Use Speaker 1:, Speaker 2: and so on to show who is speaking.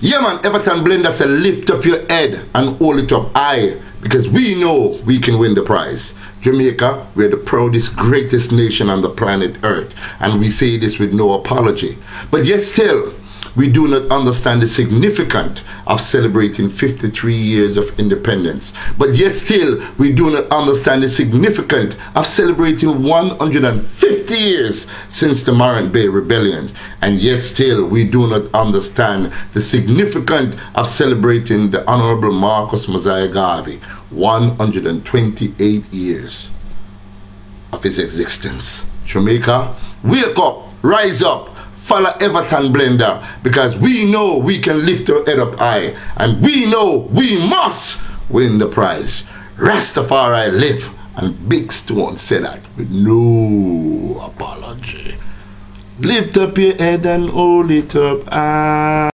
Speaker 1: Yeah, man, Everton Blender said lift up your head and hold it up high because we know we can win the prize. Jamaica, we're the proudest, greatest nation on the planet Earth, and we say this with no apology. But yet still, we do not understand the significance of celebrating 53 years of independence. But yet still, we do not understand the significance of celebrating 150 years since the Morant Bay Rebellion. And yet still, we do not understand the significance of celebrating the Honorable Marcus Mosiah Garvey, 128 years of his existence. Jamaica, wake up, rise up, follow Everton Blender because we know we can lift your head up high and we know we must win the prize. Rastafari live and Big Stone said that with no apology. Lift up your head and hold it up high.